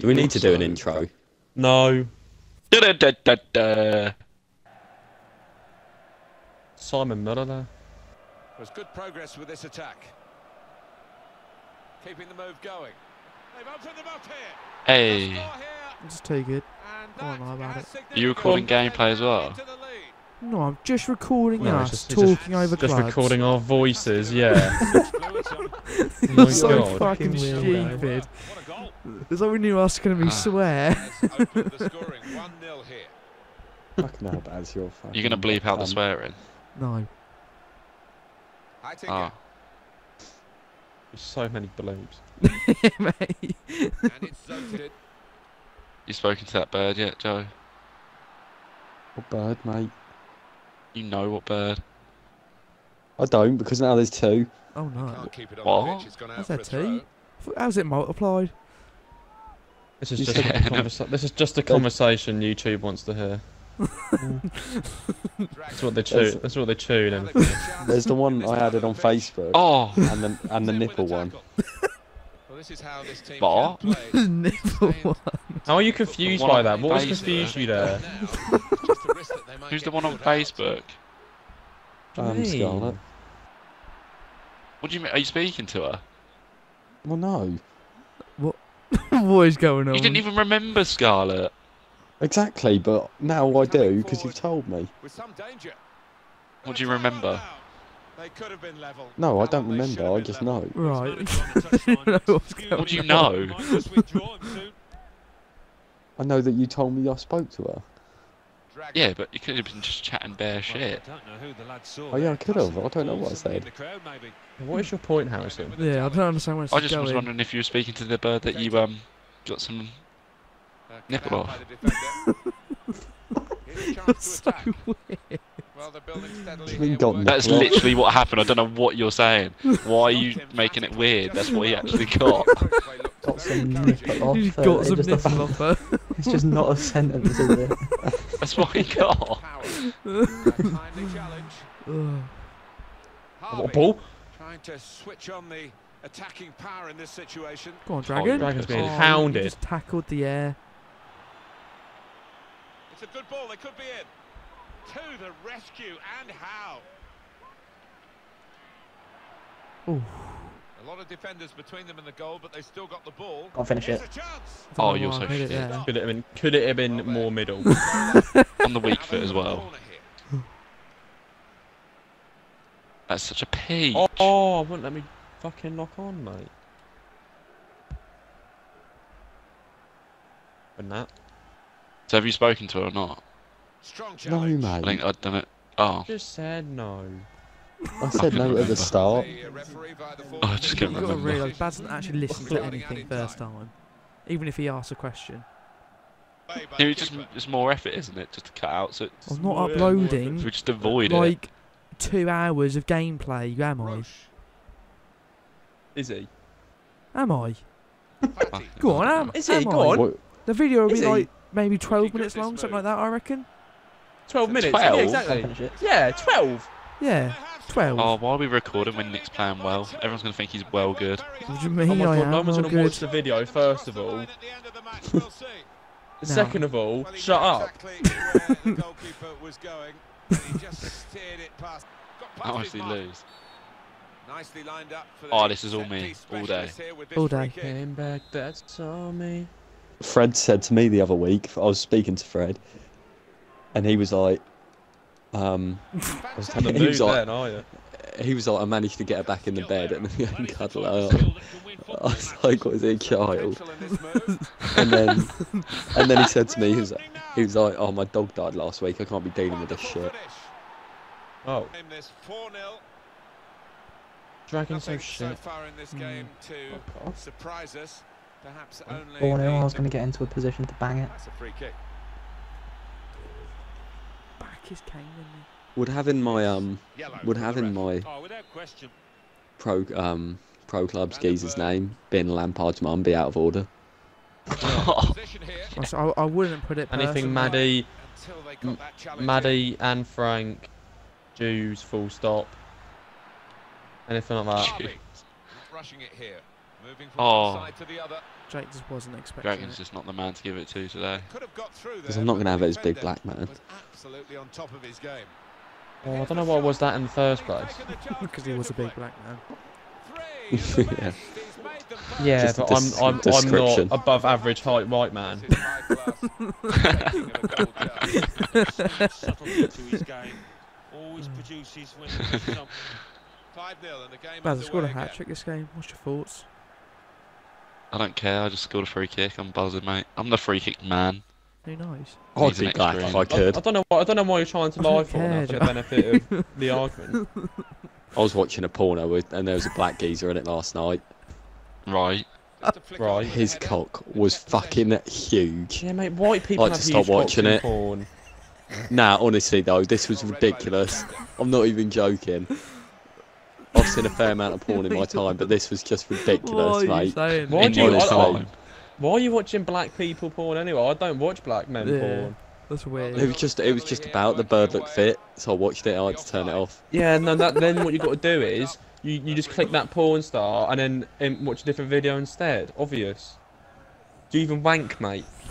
Do we need to do an intro? No. Da-da-da-da-da. Simon Miller there. There's good progress with this attack. Keeping the move going. They've opened them up here. Hey, Score here, Just take it. and Go on, that lie about has it. signalled Are you recording the gameplay as well? into the lead. No, I'm just recording No, us it's just- it's just- talking over Just clubs. recording our voices, yeah. Fluid on. You're oh my so God. fucking Fucking weirdo. stupid. What a goal. It's like us going to be Ah. swear. Has opened the scoring 1-0 here. Fucking hell, Baz, you're fucking. you're gonna bleep out the um, swearing. No. Heitinga. Ah, There's so many balloons. Mate. And you spoken to that bird yet, Joe? What bird, mate? You know what bird? I don't because now there's two. Oh no. Can't keep it on What? the pitch. It's gone out How's for that a throw. How's it multiplied? This is just a conversa- this is just a conversation YouTube wants to hear. That's what they chew. That's what they chewed and. There's the one I added on Facebook, Oh, and the and the nipple one. Well, this is how this team What? can play. Nipple one. How are you confused by that? What was confused you there? Now, just a risk that they might who's the one on. Facebook? What do Um, mean? Scarlet. What do you mean? Are you speaking to her? Well, no, what is going on? You didn't even remember Scarlett. exactly, but now I do because you've told me. With some danger. What do you remember? They could have been level. No, I don't they remember. I just know. Right. know what's going What do you know? Might just withdraw him soon. I know that you told me I spoke to her. Drag Yeah, but you could have been just chatting bare shit. I don't know who the lad saw Oh, yeah, I could have. I don't know what I said. the crowd, maybe. What is your point, Harrison? Yeah, I don't understand where it's I just going. was wondering if you were speaking to the bird that you um got some. Uh, Nipple off. by the defender. Here's a chance You're to so weird. Well, they're building steadily Do you mean here, got working That's literally what happened. I don't know what you're saying. Why are you making it weird? That's what he actually got. Got some nipple off. You've uh, got some nipple off her. It's just not a sentence, is it? That's what he got. Timely challenge. What ball? Trying to switch on the attacking power in this situation. Go on, Dragon. Dragon's being Oh, you hounded. just tackled the air. It's a good ball. They could be in. To the rescue and how. Ooh. A lot of defenders between them and the goal, but they still got the ball. Can't finish it. a chance. I don't Oh, you're so shit. there. Could it have been? Could it have been more middle? On the weak foot as well. That's such a peach. Oh, oh, wouldn't let me fucking lock on, mate. And that. So have you spoken to her or not? Strong No, challenge. I mate. think I'd done it. Oh, Just said no. I said no at the start. The, referee via the Oh, I just can't You've got to remember. realise Baz doesn't actually listen to anything first time. Even if he asks a question. Play by Yeah, the it's just it's more effort, isn't it? Just to cut out, so it's, I'm not more- yeah, more uploading we just avoid it. like two hours of gameplay, am I? Roche. Is he? Am I? Go on, am, Is he? am Go I? on. What, The video will Is be he? like maybe 12 minutes this long, something like that, I reckon. Twelve minutes. 12? Yeah, exactly. Yeah, twelve. Yeah, 12. Oh, why are we recording when Nick's playing well? Everyone's gonna think he's well good. What do you Oh mean my I god, am? no one's Oh, gonna watch the video first of all. At the end of the match, we'll see. No. Second of all, shut up. Exactly where the goalkeeper was going. and he just steered it past. Got past How his much did he lose? Nicely lined up for Oh, this is all me, all day. specialist here with this All day. Came back, that's all me. Fred said to me the other week. I was speaking to Fred, and he was like, um, I was Fantastic. in the He was like- then, are you? he was like, I managed to get her back in the bed and, and cuddle her up. I was like, was he a child? Potential in this move. And then, and then he said to me, he was, he was like, oh, my dog died last week. I can't be dealing with this shit. finish. Oh, Name this 4-0. dragon so shit. far in this Hmm. game to surprise us. Perhaps only. 4 0, I was going to get into a position to bang it. That's a free kick. Back his cane, isn't Would having my um, would from the having my Oh, without question. pro um pro club geezer's name being Lampard's mum be out of order? Position here he? I s- I, I wouldn't put it Anything personally. Maddie, until they got that Maddie and Frank, Jews, full stop. Anything like that. Rushing it here. Moving from Oh. one side to the other. Jake just wasn't expecting Dragon's it. just not the man to give it to today. Could have got through Because I'm not going to have the it as big black man. absolutely on top of his game. Oh, I don't know why was that in the first place. Because he was a big black man. Yeah. Yeah, Just a but I'm I'm I'm not above average height white man. subtlety to. Always produces when he something. 5 0 and the game Baz, I scored a hat trick this game. What's your thoughts? I don't care. I just scored a free kick. I'm buzzing, mate. I'm the free kick man. Who knows? I'd be black extreme. if I I, could. I don't know. Why, I don't know why you're trying to lie for care, now for the benefit of the argument. I was watching a porno with, and there was a black geezer in it last night. Right. Just a flick Right. on with the His cock was fucking huge. Yeah, mate. White people Like have to stop huge cocks watching it. Porn. Nah, honestly though, this was ridiculous. I'm not even joking. I've seen a fair amount of porn in my time, but this was just ridiculous, what are you mate. saying? Why In do you- honest I- I- time. Why are you watching black people porn anyway? I don't watch black men Yeah. porn. That's weird. It was just, it was just about the bird looked fit, so I watched it. I had to turn it off. Yeah, no. That, then what you got to do is you, you just click that porn star and then um, watch a different video instead. Obvious. Do you even wank, mate?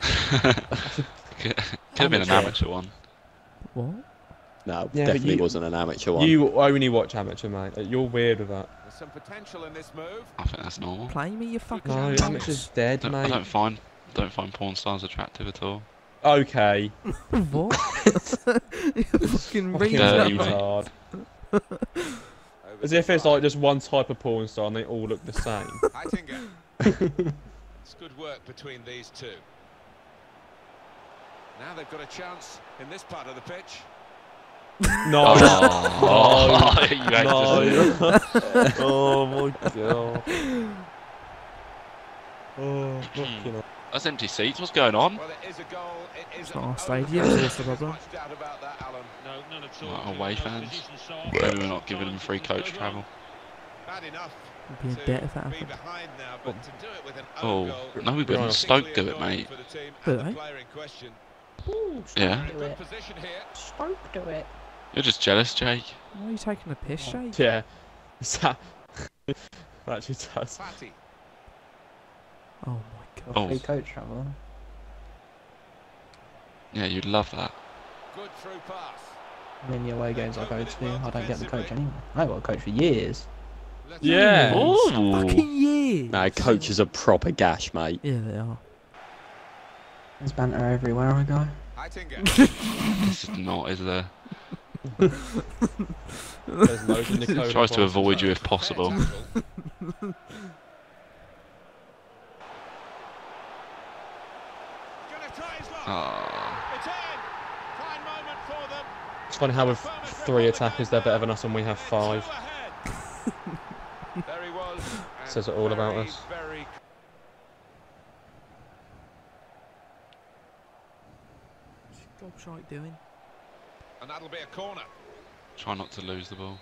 Could have been an Amateur. amateur one. What? No, Yeah, definitely you- wasn't an amateur one. You only watch amateur, mate. You're weird with that. There's some potential in this move. I think that's normal. Play me, you fucking. No, chance. amateur's dead, Don't- I mate. don't find don't find porn stars attractive at all. Okay. what? you fucking Fucking read dirty, that. mate. retard. Over As if it's like just one type of porn star and they all look the same. Heitinga. it's good work between these two. Now they've got a chance in this part of the pitch. No. Oh, you hate to see oh my god. Oh, fucking hell. Hmm. That's empty seats. What's going on? Well, it is a goal. It is It's an not our stadium, goal. so what's the problem? much doubt about that, No, none at all. Well, Doing away fans. Maybe we're not giving them free coach travel. Bad enough I'd be in to debt if that happened. behind now, but oh. to do it with an Oh, goal. no, we Be wouldn't. Stoke do it, mate. annoying for the team Do they? player in question. Yeah. In a good position here. Stoke do it. You're just jealous, Jake. Why are you taking a piss, oh. Jake? Yeah. Is that actually does. Fatty. Oh my god. Oh, Free coach travel. yeah, you'd love that. Good through pass. I mean, the away games I go to, I don't get the coach anymore. i've got a coach for years. Let's Yeah. Ooh. Fucking years. No, coaches are proper gash, mate. Yeah, they are. There's banter everywhere I go. Heitinga. This is not, is there? There's loads in the code. Tries to avoid you if possible. Fair tackle. Gonna try his luck. Ah. It's in. Fine moment for them. It's funny how with three attackers they're better than us and we have five. Two ahead. there he was. and Says it all about us. Very What's Gobshite doing? And that'll be a corner. Try not to lose the ball.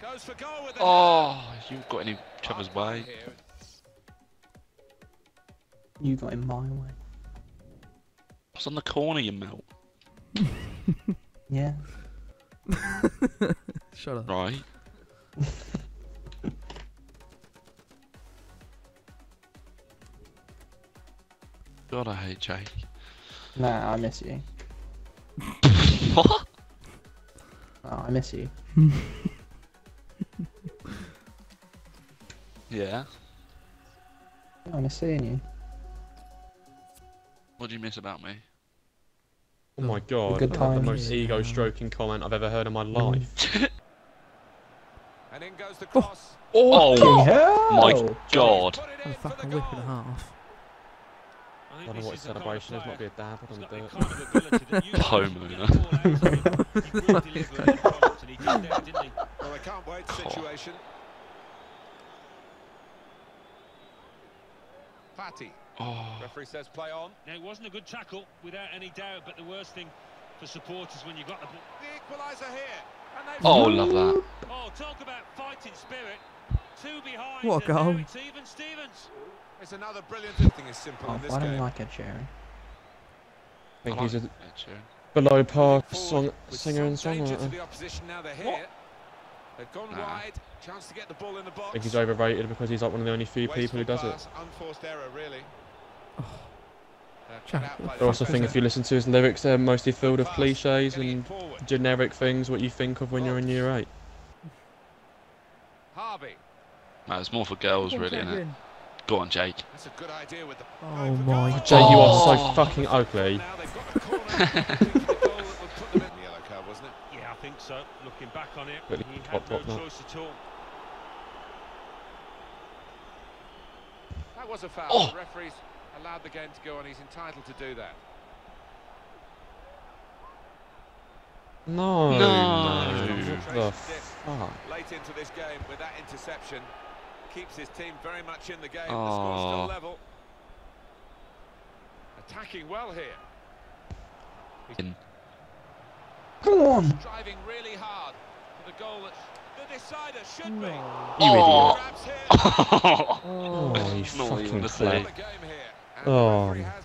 Goes for goal with the Oh, you've got in each other's way. You got in my way. It's on the corner, you melt. Yeah. Shut up. Right. God, I hate Jake. Nah, I miss you. what? Oh, I miss you. Yeah. I miss seeing you. What do you miss about me? Oh my god, Good that's the most ego stroking comment I've ever heard in my mm. life. And in goes the oh. cross. Oh, oh hell! my God. Put it A fucking the whip and a half. I I don't know this what is the kind of celebration is, might be a dab, I don't got the do it. kind of ability that you guys Homeowner. can call out. He will deliver the end product, and he did there, didn't? Well, they can't wait situation. Fatty. Oh, Referee says play on. Now, it wasn't a good tackle, without any doubt, but the worst thing for supporters when you got the ball. The equaliser here. And they've oh, love that. Oh, talk about fighting spirit. Two behind. What a and goal. It's Stevens. It's another brilliant thing is simple Oh, in why don't game. you like Ed Sheeran? I think I he's a Ed below par song, singer and some danger to songwriter. the they're here. They've gone Nah. wide. Chance to get the ball in the box. I think he's overrated because he's like one of the only few people who does it. Wasteful pass, Unforced error, really. Oh. They're cut Jack, out by I I the also think if you listen to his lyrics, they're mostly filled with cliches and generic things what you think of when you're in year eight. Harvey. No, it's more for girls, on, really, Jack, isn't it? in. Go on, Jake. That's a good idea with the. Oh my goal. Jay, you are so Oh. fucking ugly. Now they've got the corner. looking for the goal that would put them in. The yellow card, wasn't it? Yeah, I think so. Looking back on it, Really he had no choice at all. That was a foul. Oh. The referees allowed the game to go on. He's entitled to do that. No. No. What the fuck? Late into this game with that interception, keeps his team very much in the game. The score's still Oh. level. Attacking well here. Come on. Driving really hard for the goal that's the decider should be. You Oh. Grabs here. idiot. Oh, you Not even fucking the clown. same. The game here. And the Oh. referee has